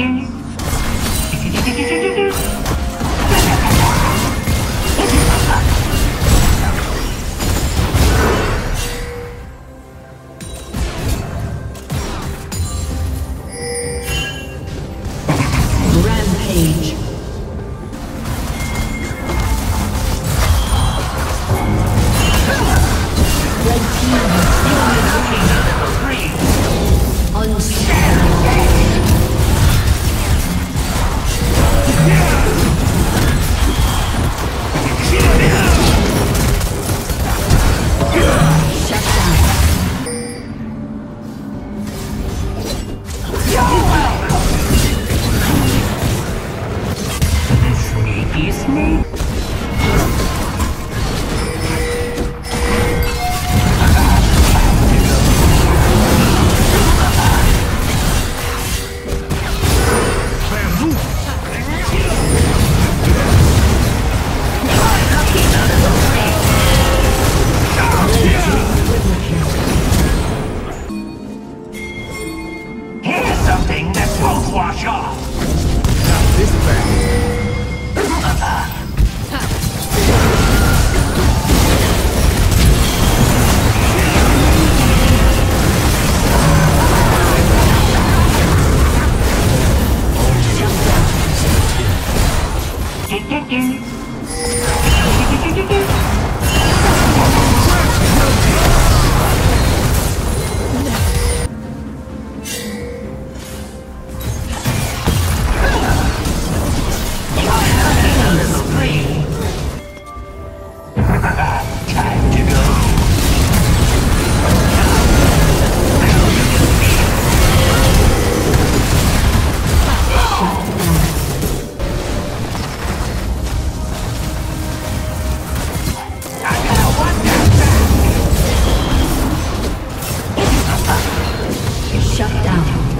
Junior. Down.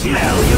smell